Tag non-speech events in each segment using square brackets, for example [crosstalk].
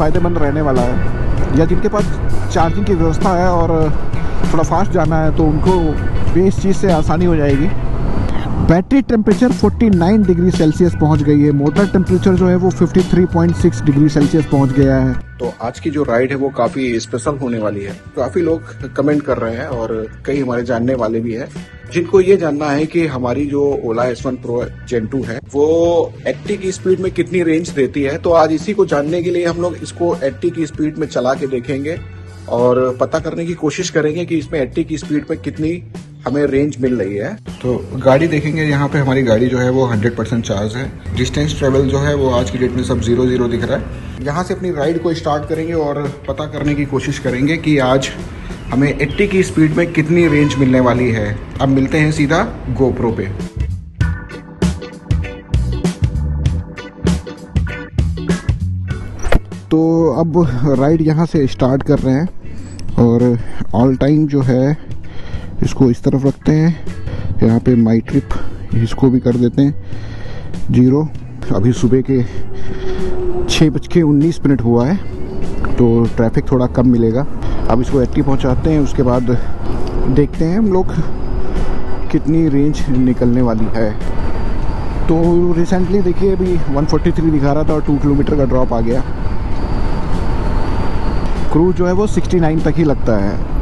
फ़ायदेमंद रहने वाला है। या जिनके पास चार्जिंग की व्यवस्था है और थोड़ा फास्ट जाना है तो उनको भी इस चीज़ से आसानी हो जाएगी। बैटरी टेम्परेचर 49 डिग्री सेल्सियस पहुँच गई है। मोटर टेम्परेचर जो है वो 53.6 डिग्री सेल्सियस पहुँच गया है। तो आज की जो राइड है वो काफ़ी स्पेशल होने वाली है। काफ़ी लोग कमेंट कर रहे हैं और कई हमारे जानने वाले भी हैं। जिनको ये जानना है कि हमारी जो Ola S one pro gen two है, वो 80 की स्पीड में कितनी रेंज देती है? तो आज इसी को जानने के लिए हम लोग इसको 80 की स्पीड में चला के देखेंगे और पता करने की कोशिश करेंगे कि इसमें 80 की स्पीड में कितनी हमें रेंज मिल रही है। तो गाड़ी देखेंगे, यहाँ पे हमारी गाड़ी जो है वो 100 परसेंट चार्ज है। डिस्टेंस ट्रेवल जो है वो आज की डेट में सब ज़ीरो ज़ीरो दिख रहा है। यहाँ से अपनी राइड को स्टार्ट करेंगे और पता करने की कोशिश करेंगे कि आज हमें 80 की स्पीड में कितनी रेंज मिलने वाली है। अब मिलते हैं सीधा गोप्रो पे। तो अब राइड यहाँ से स्टार्ट कर रहे हैं और ऑल टाइम जो है इसको इस तरफ़ रखते हैं। यहाँ पे माई ट्रिप इसको भी कर देते हैं। ज़ीरो अभी सुबह के छः बज के उन्नीस मिनट हुआ है तो ट्रैफ़िक थोड़ा कम मिलेगा। अब इसको एट्टी पहुँचाते हैं, उसके बाद देखते हैं हम लोग कितनी रेंज निकलने वाली है। तो रिसेंटली देखिए, अभी 143 दिखा रहा था और टू किलोमीटर का ड्रॉप आ गया। क्रूज जो है वो 69 तक ही लगता है।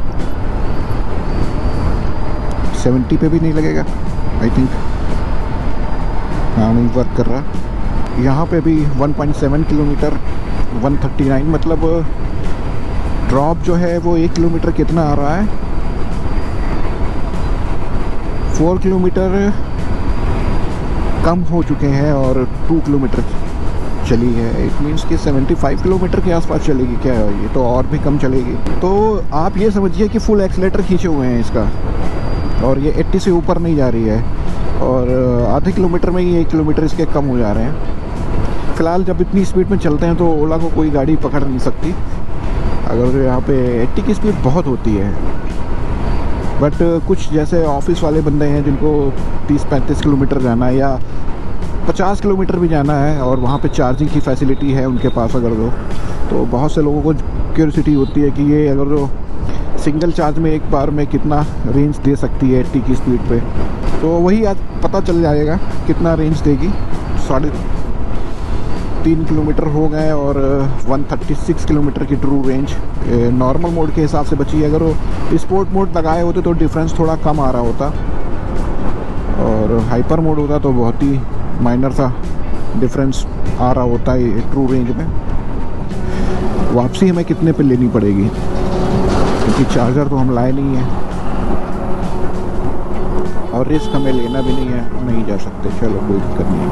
70 पे भी नहीं लगेगा आई थिंक हाँ नहीं वर्क कर रहा। यहाँ पे भी 1.7 किलोमीटर 139 मतलब ड्रॉप जो है वो एक किलोमीटर कितना आ रहा है? फोर किलोमीटर कम हो चुके हैं और टू किलोमीटर चली है। इट मीन्स कि 75 किलोमीटर के आसपास चलेगी क्या? है ये तो और भी कम चलेगी। तो आप ये समझिए कि फुल एक्सलेटर खींचे हुए हैं इसका। और ये 80 से ऊपर नहीं जा रही है और आधे किलोमीटर में ही एक किलोमीटर इसके कम हो जा रहे हैं। फ़िलहाल जब इतनी स्पीड में चलते हैं तो ओला को कोई गाड़ी पकड़ नहीं सकती। अगर यहाँ पे 80 की स्पीड बहुत होती है। बट, कुछ जैसे ऑफ़िस वाले बंदे हैं जिनको 30-35 किलोमीटर जाना है या 50 किलोमीटर भी जाना है और वहाँ पे चार्जिंग की फैसिलिटी है उनके पास अगर दो तो बहुत से लोगों को क्यूरसिटी होती है कि ये अगर सिंगल चार्ज में एक बार में कितना रेंज दे सकती है एट्टी की स्पीड पे? तो वही आज पता चल जाएगा कितना रेंज देगी। साढ़े तीन किलोमीटर हो गए और 136 किलोमीटर की ट्रू रेंज नॉर्मल मोड के हिसाब से बची। है अगर वो स्पोर्ट मोड लगाए होते तो डिफरेंस थोड़ा कम आ रहा होता। और हाइपर मोड होता तो बहुत ही माइनर सा डिफरेंस आ रहा होता है ट्रू रेंज में। वापसी हमें कितने पे लेनी पड़ेगी? क्योंकि चार्जर तो हम लाए नहीं हैं। और रिस्क हमें लेना भी नहीं है, नहीं जा सकते। चलो, कोई दिक्कत नहीं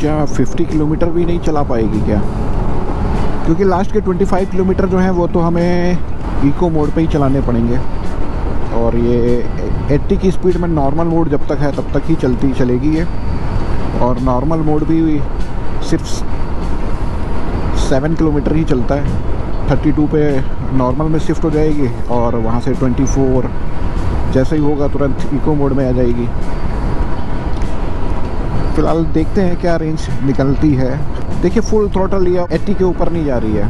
क्या 50 किलोमीटर भी नहीं चला पाएगी क्या? क्योंकि लास्ट के 25 किलोमीटर जो हैं, वो तो हमें इको मोड पे ही चलाने पड़ेंगे। और ये 80 की स्पीड में नॉर्मल मोड जब तक है, तब तक ही चलती चलेगी ये। और नॉर्मल मोड भी सिर्फ़ सेवन किलोमीटर ही चलता है। 32 पे नॉर्मल में शिफ्ट हो जाएगी और वहाँ से 24 जैसे ही होगा तुरंत इको मोड में आ जाएगी। फ़िलहाल देखते हैं क्या रेंज निकलती है। देखिए फुल थ्रोटल लिया 80 के ऊपर नहीं जा रही है।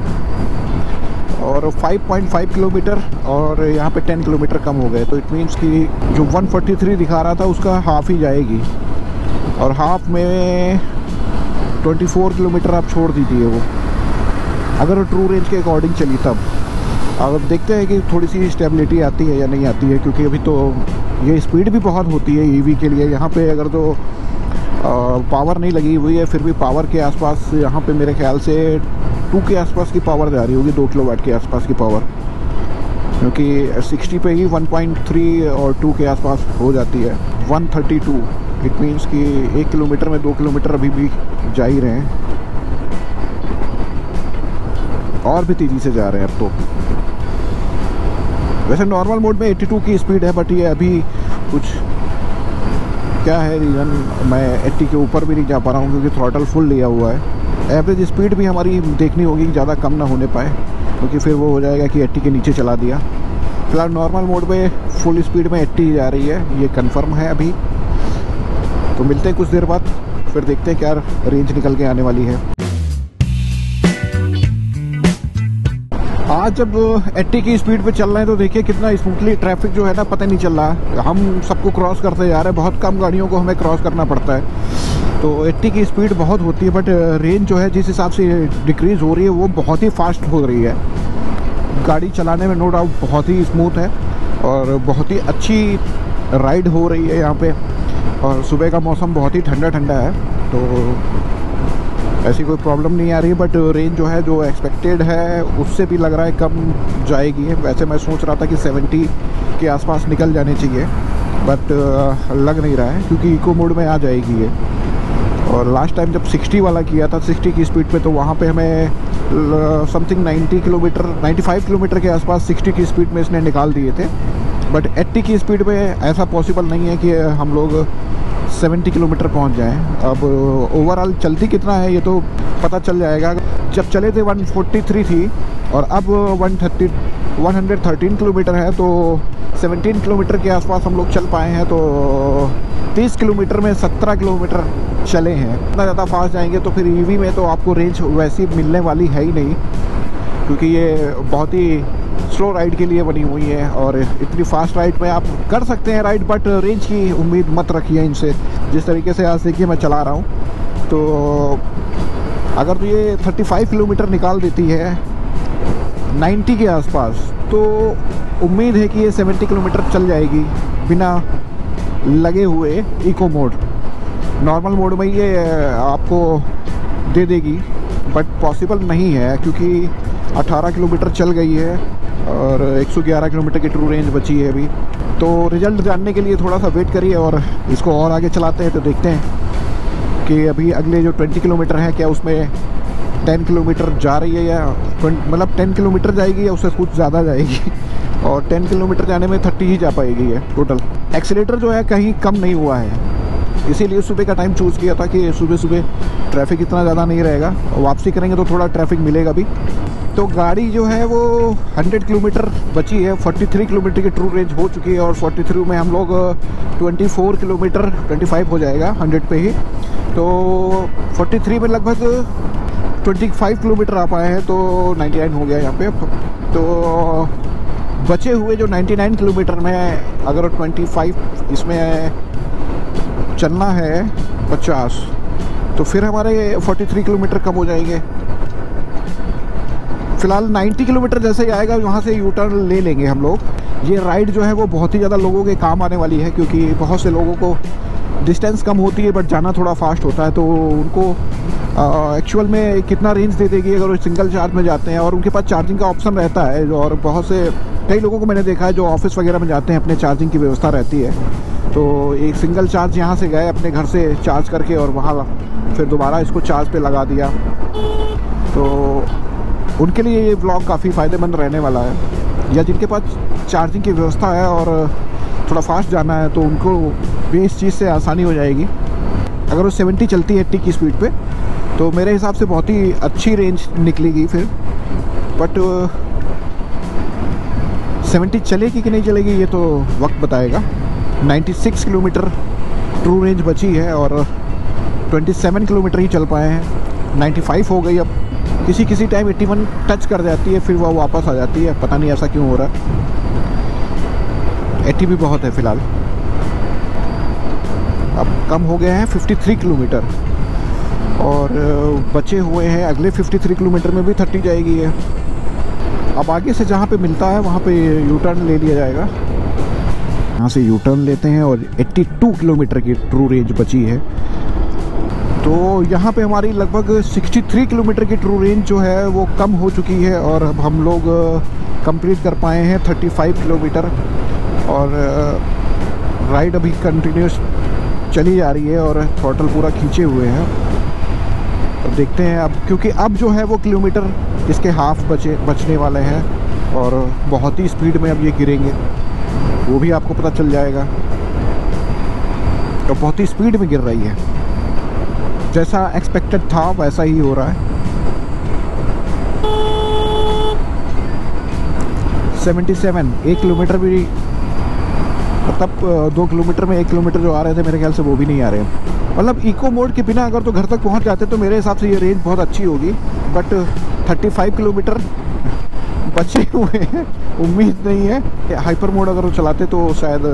और 5.5 किलोमीटर और यहाँ पे 10 किलोमीटर कम हो गए। तो इट मीन्स कि जो 143 दिखा रहा था, उसका हाफ़ ही जाएगी। और हाफ़ में 24 किलोमीटर आप छोड़ दीजिए वो। अगर ट्रू रेंज के अकॉर्डिंग चली तब। अब देखते हैं कि थोड़ी सी स्टेबिलिटी आती है या नहीं आती है क्योंकि अभी तो ये स्पीड भी बहुत होती है ईवी के लिए। यहाँ पे अगर तो आ, पावर नहीं लगी हुई है फिर भी पावर के आसपास यहाँ पे मेरे ख्याल से टू के आसपास की पावर जा रही होगी दो किलो वाट के आसपास की पावर क्योंकि 60 पे ही 1.3 और 2 के आसपास हो जाती है। 132 इट मीन्स कि एक किलोमीटर में दो किलोमीटर अभी भी जा ही रहे हैं। और भी तेज़ी से जा रहे हैं अब तो। वैसे नॉर्मल मोड में 82 की स्पीड है बट ये अभी कुछ क्या है रीज़न मैं 80 के ऊपर भी नहीं जा पा रहा हूँ, क्योंकि थ्रॉटल फुल लिया हुआ है। एवरेज स्पीड भी हमारी देखनी होगी कि ज़्यादा कम ना होने पाए, क्योंकि तो फिर वो हो जाएगा कि 80 के नीचे चला दिया। फ़िलहाल नॉर्मल मोड में फुल स्पीड में 80 जा रही है, ये कंफर्म है अभी। तो मिलते हैं कुछ देर बाद, फिर देखते हैं क्या रेंज निकल के आने वाली है। आज जब 80 की स्पीड पे चल रहे हैं तो देखिए कितना स्मूथली ट्रैफ़िक जो है ना, पता नहीं चल रहा है। हम सबको क्रॉस करते जा रहे हैं। बहुत कम गाड़ियों को हमें क्रॉस करना पड़ता है। तो 80 की स्पीड बहुत होती है बट रेंज जो है, जिस हिसाब से डिक्रीज़ हो रही है, वो बहुत ही फास्ट हो रही है। गाड़ी चलाने में नो डाउट बहुत ही स्मूथ है, और बहुत ही अच्छी राइड हो रही है यहाँ पे। और सुबह का मौसम बहुत ही ठंडा ठंडा है तो ऐसी कोई प्रॉब्लम नहीं आ रही बट रेंज जो है, जो एक्सपेक्टेड है, उससे भी लग रहा है कम जाएगी। वैसे मैं सोच रहा था कि 70 के आसपास निकल जाने चाहिए बट लग नहीं रहा है, क्योंकि इको मोड में आ जाएगी ये। और लास्ट टाइम जब 60 वाला किया था 60 की स्पीड पे तो वहाँ पे हमें समथिंग 90 किलोमीटर 95 किलोमीटर के आसपास 60 की स्पीड में इसने निकाल दिए थे। बट 80 की स्पीड पे ऐसा पॉसिबल नहीं है कि हम लोग 70 किलोमीटर पहुँच जाएँ। अब ओवरऑल चलती कितना है, ये तो पता चल जाएगा। जब चले थे 143 थी, और अब 130 113 किलोमीटर है तो 17 किलोमीटर के आसपास हम लोग चल पाए हैं तो 30 किलोमीटर में 17 किलोमीटर चले हैं। इतना ज़्यादा फास्ट जाएँगे तो फिर ईवी में तो आपको रेंज वैसी मिलने वाली है ही नहीं, क्योंकि ये बहुत ही स्लो राइड के लिए बनी हुई है और इतनी फास्ट राइड में आप कर सकते हैं राइड बट रेंज की उम्मीद मत रखिए इनसे। जिस तरीके से आज देखिए मैं चला रहा हूँ। तो अगर तो ये 35 किलोमीटर निकाल देती है 90 के आसपास तो उम्मीद है कि ये 70 किलोमीटर चल जाएगी बिना लगे हुए इको मोड नॉर्मल मोड में ये आपको दे देगी बट पॉसिबल नहीं है, क्योंकि 18 किलोमीटर चल गई है और 111 किलोमीटर की ट्रू रेंज बची है अभी। तो रिज़ल्ट जानने के लिए थोड़ा सा वेट करिए और इसको और आगे चलाते हैं तो देखते हैं कि अभी अगले जो 20 किलोमीटर हैं, क्या उसमें 10 किलोमीटर जा रही है या मतलब 10 किलोमीटर जाएगी या उससे कुछ ज़्यादा जाएगी। और 10 किलोमीटर जाने में 30 ही जा पाएगी है टोटल एक्सीटर जो है कहीं कम नहीं हुआ है। इसीलिए सुबह का टाइम चूज़ किया था कि सुबह सुबह ट्रैफ़िक इतना ज़्यादा नहीं रहेगा। वापसी करेंगे तो थोड़ा ट्रैफ़िक मिलेगा भी। तो गाड़ी जो है वो 100 किलोमीटर बची है 43 किलोमीटर की ट्रू रेंज हो चुकी है और 43 में हम लोग 24 किलोमीटर 25 हो जाएगा 100 पे ही। तो 43 में लगभग 25 किलोमीटर आ पाए हैं तो 99 हो गया यहाँ पे। तो बचे हुए जो 99 किलोमीटर में, अगर 25 इसमें चलना है 50 तो फिर हमारे 43 किलोमीटर कम हो जाएँगे। फ़िलहाल 90 किलोमीटर जैसे ही आएगा, वहाँ से यू टर्न ले लेंगे हम लोग। ये राइड जो है, वो बहुत ही ज़्यादा लोगों के काम आने वाली है, क्योंकि बहुत से लोगों को डिस्टेंस कम होती है बट जाना थोड़ा फास्ट होता है तो उनको एक्चुअल में कितना रेंज दे देगी अगर वो सिंगल चार्ज में जाते हैं, और उनके पास चार्जिंग का ऑप्शन रहता है, और बहुत से, कई लोगों को मैंने देखा है जो ऑफ़िस वगैरह में जाते हैं, अपने चार्जिंग की व्यवस्था रहती है। तो एक सिंगल चार्ज यहाँ से गए, अपने घर से चार्ज करके, और वहाँ फिर दोबारा इसको चार्ज पे लगा दिया। तो उनके लिए ये ब्लॉग काफ़ी फ़ायदेमंद रहने वाला है। या जिनके पास चार्जिंग की व्यवस्था है और थोड़ा फास्ट जाना है तो उनको भी इस चीज़ से आसानी हो जाएगी। अगर वो 70 चलती है एट्टी की स्पीड पे तो मेरे हिसाब से बहुत ही अच्छी रेंज निकलेगी फिर। बट सेवेंटी चलेगी कि नहीं चलेगी, ये तो वक्त बताएगा। 96 किलोमीटर ट्रू रेंज बची है और 27 किलोमीटर ही चल पाए हैं। 95 हो गई अब। किसी किसी टाइम 81 टच कर जाती है, फिर वह वापस आ जाती है। पता नहीं ऐसा क्यों हो रहा है। 80 भी बहुत है फ़िलहाल। अब कम हो गए हैं 53 किलोमीटर। और बचे हुए हैं अगले 53 किलोमीटर में भी 30 जाएगी है अब आगे से जहाँ पे मिलता है, वहाँ पे यू टर्न ले लिया जाएगा। यहाँ से यू टर्न लेते हैं और 82 किलोमीटर की ट्रू रेंज बची है। तो यहाँ पे हमारी लगभग 63 किलोमीटर की ट्रू रेंज जो है, वो कम हो चुकी है और अब हम लोग कंप्लीट कर पाए हैं 35 किलोमीटर और राइड अभी कंटिन्यूस चली जा रही है और थ्रोटल पूरा खींचे हुए हैं। तो देखते हैं अब, क्योंकि अब जो है वो किलोमीटर इसके हाफ़ बचे, बचने वाले हैं और बहुत ही स्पीड में अब ये गिरेंगे, वो भी आपको पता चल जाएगा। तो बहुत ही स्पीड में गिर रही है। जैसा एक्सपेक्टेड था, वैसा ही हो रहा है। 77 एक किलोमीटर भी मतलब दो किलोमीटर में एक किलोमीटर जो आ रहे थे, मेरे ख्याल से वो भी नहीं आ रहे। मतलब इको मोड के बिना अगर तो घर तक पहुँच जाते तो मेरे हिसाब से ये रेंज बहुत अच्छी होगी। बट 35 किलोमीटर बचे हुए हैं, उम्मीद नहीं है। कि हाइपर मोड अगर वो चलाते तो शायद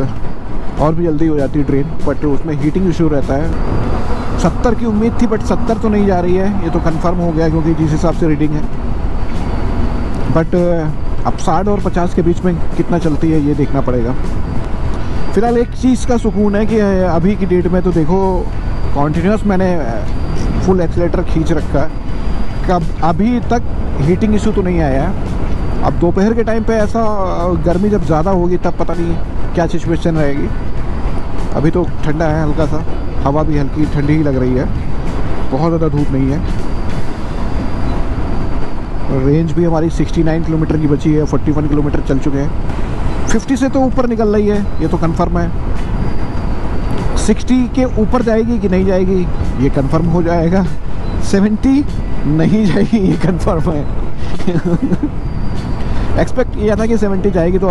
और भी जल्दी हो जाती ट्रेन बट उसमें हीटिंग इशू रहता है। सत्तर की उम्मीद थी बट सत्तर तो नहीं जा रही है। ये तो कंफर्म हो गया क्योंकि जिस हिसाब से रीडिंग है। बट अब साठ और पचास के बीच में कितना चलती है, ये देखना पड़ेगा। फ़िलहाल एक चीज़ का सुकून है कि अभी की डेट में तो देखो कॉन्टीन्यूस मैंने फुल एक्सीटर खींच रखा है। कब अभी तक हीटिंग इशू तो नहीं आया है। अब दोपहर के टाइम पे ऐसा गर्मी जब ज़्यादा होगी, तब पता नहीं क्या सिचुएशन रहेगी। अभी तो ठंडा है हल्का सा। हवा भी हल्की ठंडी ही लग रही है। बहुत ज़्यादा धूप नहीं है। रेंज भी हमारी 69 किलोमीटर की बची है 41 किलोमीटर चल चुके हैं। 50 से तो ऊपर निकल रही है, ये तो कंफर्म है। 60 के ऊपर जाएगी कि नहीं जाएगी, ये कंफर्म हो जाएगा। 70 नहीं जाएगी, ये कंफर्म है। [laughs] एक्सपेक्ट किया था कि 70 जाएगी तो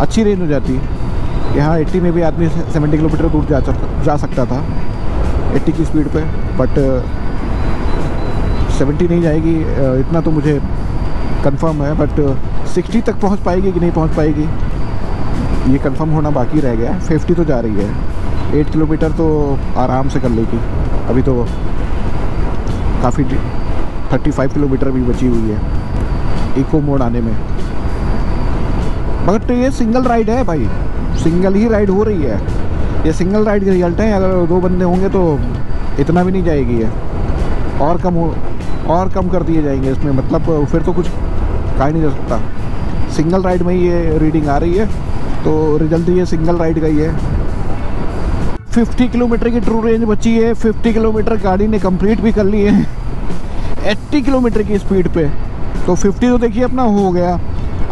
अच्छी रेंज हो जाती। यहाँ 80 में भी आदमी 70 किलोमीटर दूर जा जा सकता था 80 की स्पीड पे बट 70 नहीं जाएगी इतना तो मुझे कंफर्म है बट 60 तक पहुँच पाएगी कि नहीं पहुँच पाएगी? ये कंफर्म होना बाकी रह गया 50 तो जा रही है 8 किलोमीटर तो आराम से कर लेगी, अभी तो काफ़ी 35 किलोमीटर भी बची हुई है इको मोड आने में। बट ये सिंगल राइड है भाई। सिंगल ही राइड हो रही है। ये सिंगल राइड के रिज़ल्ट है, अगर दो बंदे होंगे तो इतना भी नहीं जाएगी ये। और कम हो, और कम कर दिए जाएँगे इसमें मतलब फिर तो कुछ कहा नहीं जा सकता। सिंगल राइड में ही ये रीडिंग आ रही है तो रिज़ल्ट ये सिंगल राइड का ही है। 50 किलोमीटर की ट्रू रेंज बची है 50 किलोमीटर गाड़ी ने कंप्लीट भी कर ली है। 80 किलोमीटर की स्पीड पे। तो 50 तो देखिए अपना हो गया।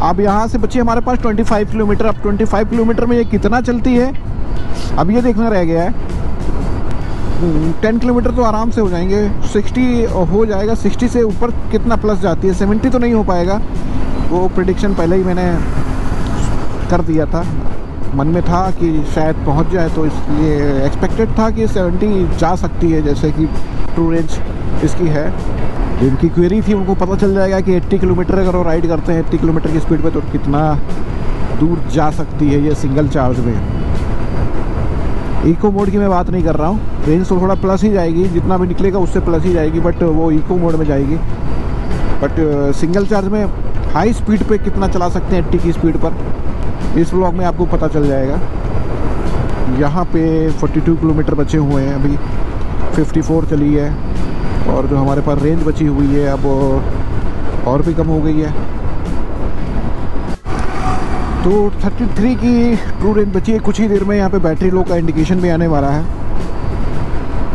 अब यहाँ से बच्चे हमारे पास 25 किलोमीटर, अब 25 किलोमीटर में ये कितना चलती है? अब ये देखना रह गया है। 10 किलोमीटर तो आराम से हो जाएँगे। 60 हो जाएगा 60 से ऊपर कितना प्लस जाती है? 70 तो नहीं हो पाएगा। वो प्रडिक्शन पहले ही मैंने कर दिया था। मन में था कि शायद पहुँच जाए तो इसलिए एक्सपेक्टेड था कि 70 जा सकती है, जैसे कि ट्रू रेंज इसकी है? जिनकी क्वेरी थी, उनको पता चल जाएगा कि 80 किलोमीटर अगर वो राइड करते हैं 80 किलोमीटर की स्पीड पे तो कितना दूर जा सकती है ये सिंगल चार्ज में। इको मोड की मैं बात नहीं कर रहा हूँ। रेंज तो थोड़ा प्लस ही जाएगी, जितना भी निकलेगा उससे प्लस ही जाएगी बट वो इको मोड में जाएगी। बट सिंगल चार्ज में हाई स्पीड पे कितना चला सकते हैं एट्टी की स्पीड पर, इस ब्लॉग में आपको पता चल जाएगा। यहाँ पे 42 किलोमीटर बचे हुए हैं, अभी 54 चली है। और जो हमारे पास रेंज बची हुई है, अब और भी कम हो गई है। तो 33 की ट्रू रेंज बची है। कुछ ही देर में यहाँ पे बैटरी लो का इंडिकेशन भी आने वाला है।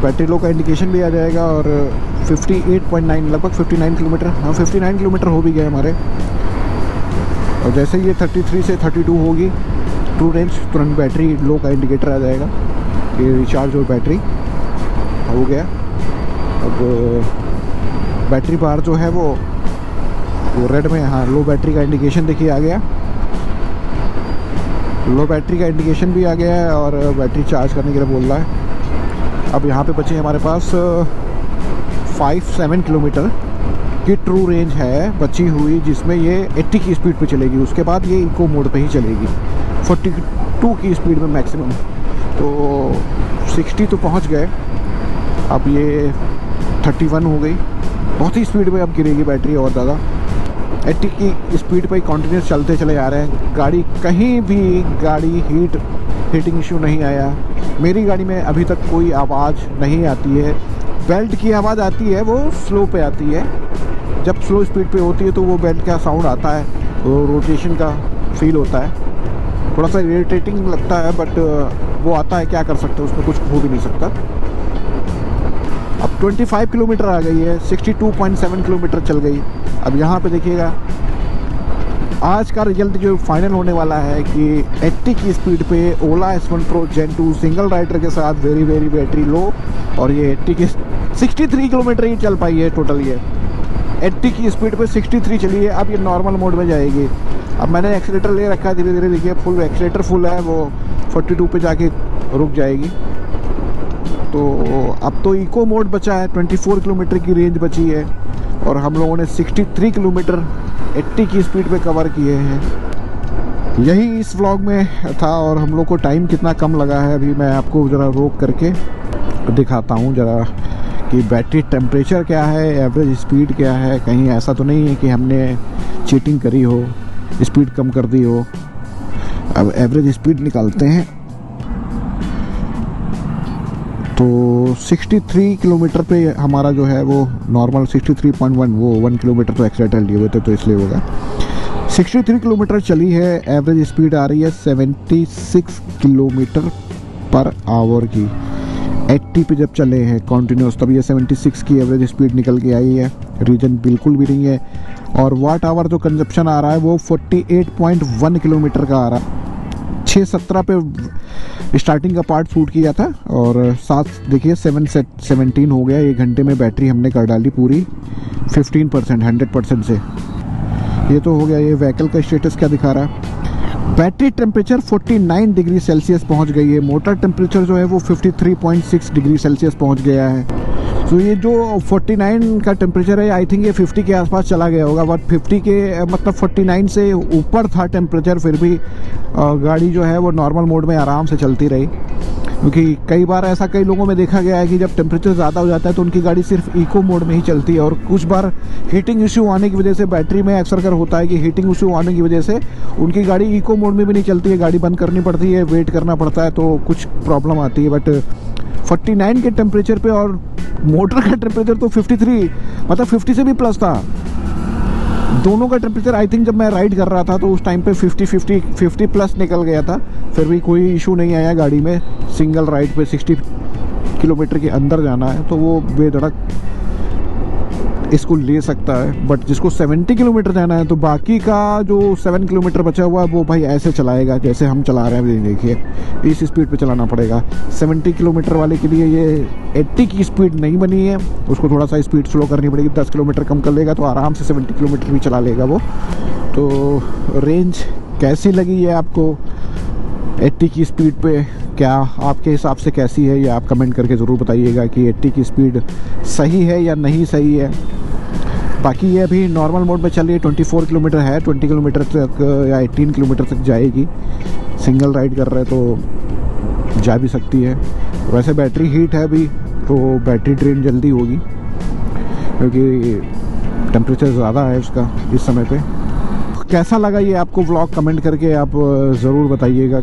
बैटरी लो का इंडिकेशन भी आ जाएगा और 58.9 लगभग 59 किलोमीटर हाँ 59 किलोमीटर हो भी गए हमारे। और जैसे ये 33 से 32 होगी ट्रू रेंज तुरंत बैटरी लो का इंडिकेटर आ जाएगा। ये रिचार्ज और बैटरी हो गया। अब बैटरी पावर जो है वो वो रेड में हाँ लो बैटरी का इंडिकेशन देखिए आ गया। लो बैटरी का इंडिकेशन भी आ गया है और बैटरी चार्ज करने के लिए बोल रहा है। अब यहाँ पे बचे हमारे पास फाइव सेवन किलोमीटर की ट्रू रेंज है, बची हुई, जिसमें ये 80 की स्पीड पे चलेगी। उसके बाद ये इको मोड पे ही चलेगी। 42 की स्पीड में मैक्सिमम तो 60 तो पहुँच गए। अब ये थर्टी वन हो गई। बहुत ही स्पीड में अब गिरेगी बैटरी और ज़्यादा। एट्टी की स्पीड पर कंटिन्यूस चलते चले आ रहे हैं। गाड़ी कहीं भी गाड़ी हीट हीटिंग इशू नहीं आया। मेरी गाड़ी में अभी तक कोई आवाज़ नहीं आती है। बेल्ट की आवाज़ आती है, वो स्लो पे आती है। जब स्लो स्पीड पे होती है तो वो बेल्ट का साउंड आता है। वो रोटेशन का फील होता है। थोड़ा सा इरीटेटिंग लगता है बट वो आता है, क्या कर सकते हैं? उसमें कुछ हो भी नहीं सकता। 25 किलोमीटर आ गई है 62.7 किलोमीटर चल गई। अब यहाँ पे देखिएगा, आज का रिज़ल्ट जो फाइनल होने वाला है कि 80 की स्पीड पे Ola S one pro gen two single rider के साथ वेरी वेरी बैटरी लो और ये 80 की 63 किलोमीटर ही चल पाई है टोटल ये। 80 की स्पीड पे 63 चली है, अब ये नॉर्मल मोड में जाएगी। अब मैंने एक्सीटर ले रखा है धीरे धीरे देखिए फुल एक्सीटर फुल है, वो 42 पे जाके रुक जाएगी। तो अब तो इको मोड बचा है 24 किलोमीटर की रेंज बची है और हम लोगों ने 63 किलोमीटर 80 की स्पीड पे कवर किए हैं। यही इस व्लॉग में था और हम लोग को टाइम कितना कम लगा है, अभी मैं आपको ज़रा रोक करके दिखाता हूँ ज़रा कि बैटरी टेम्परेचर क्या है एवरेज स्पीड क्या है। कहीं ऐसा तो नहीं है कि हमने चीटिंग करी हो स्पीड कम कर दी हो। अब एवरेज स्पीड निकालते हैं। तो 63 किलोमीटर पे हमारा जो है वो नॉर्मल 63.1 वो वन किलोमीटर तो एक्सीटर लिए हुए थे तो इसलिए होगा। 63 किलोमीटर चली है एवरेज स्पीड आ रही है 76 किलोमीटर पर आवर की। 80 पे जब चले हैं कॉन्टीन्यूस तब ये 76 की एवरेज स्पीड निकल के आई है। रीजन बिल्कुल भी नहीं है। और वाट आवर जो कंजप्शन आ रहा है, वो 48.1 किलोमीटर का आ रहा है। छः सत्रह पे स्टार्टिंग का पार्ट शूट किया था और सात देखिए सेवन से सेवनटीन हो गया, एक घंटे में बैटरी हमने कर डाली पूरी फिफ्टीन परसेंट हंड्रेड परसेंट से। ये तो हो गया, ये व्हीकल का स्टेटस क्या दिखा रहा? है बैटरी टेम्परेचर 49 डिग्री सेल्सियस पहुँच गई है मोटर टेम्परेचर जो है वो 53.6 डिग्री सेल्सियस पहुँच गया है। तो ये जो 49 का टेम्परेचर है आई थिंक ये 50 के आसपास चला गया होगा बट 50 के मतलब 49 से ऊपर था टेम्परेचर फिर भी गाड़ी जो है वो नॉर्मल मोड में आराम से चलती रही। क्योंकि कई बार ऐसा कई लोगों में देखा गया है कि जब टेम्परेचर ज़्यादा हो जाता है तो उनकी गाड़ी सिर्फ़ इको मोड में ही चलती है, और कुछ बार हीटिंग इश्यू आने की वजह से बैटरी में अक्सर कर होता है कि हीटिंग इश्यू आने की वजह से उनकी गाड़ी इको मोड में भी नहीं चलती है, गाड़ी बंद करनी पड़ती है वेट करना पड़ता है तो कुछ प्रॉब्लम आती है बट 49 के टेम्परेचर पे और मोटर का टेम्परेचर तो 53 मतलब 50 से भी प्लस था। दोनों का टेम्परेचर आई थिंक जब मैं राइड कर रहा था तो उस टाइम पे 50 50 50 प्लस निकल गया था। फिर भी कोई इशू नहीं आया गाड़ी में। सिंगल राइड पे 60 किलोमीटर के अंदर जाना है तो वो बेधड़क इसको ले सकता है बट जिसको 70 किलोमीटर जाना है तो बाकी का जो 7 किलोमीटर बचा हुआ है, वो भाई ऐसे चलाएगा जैसे हम चला रहे हैं। देखिए, इस स्पीड पे चलाना पड़ेगा। 70 किलोमीटर वाले के लिए ये 80 की स्पीड नहीं बनी है। उसको थोड़ा सा स्पीड स्लो करनी पड़ेगी। 10 किलोमीटर कम कर लेगा तो आराम से 70 किलोमीटर भी चला लेगा वो। तो रेंज कैसी लगी है आपको? 80 की स्पीड पे क्या आपके हिसाब से कैसी है? ये आप कमेंट करके ज़रूर बताइएगा कि 80 की स्पीड सही है या नहीं सही है। बाकी ये अभी नॉर्मल मोड में चल रही है 24 किलोमीटर है 20 किलोमीटर तक, या 18 किलोमीटर तक जाएगी। सिंगल राइड कर रहे तो जा भी सकती है। वैसे बैटरी हीट है अभी तो बैटरी ड्रेन जल्दी होगी, क्योंकि टेम्परेचर ज़्यादा है उसका इस समय पे। कैसा लगा ये आपको व्लॉग कमेंट करके आप ज़रूर बताइएगा।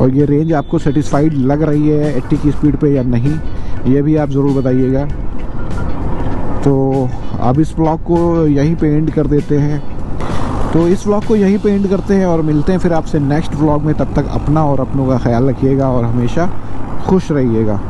और ये रेंज आपको सेटिस्फाइड लग रही है 80 की स्पीड पे या नहीं, ये भी आप ज़रूर बताइएगा। तो अब इस ब्लॉग को यहीं पे एंड कर देते हैं। तो इस ब्लॉग को यहीं पे एंड करते हैं और मिलते हैं फिर आपसे नेक्स्ट ब्लॉग में। तब तक अपना और अपनों का ख्याल रखिएगा और हमेशा खुश रहिएगा।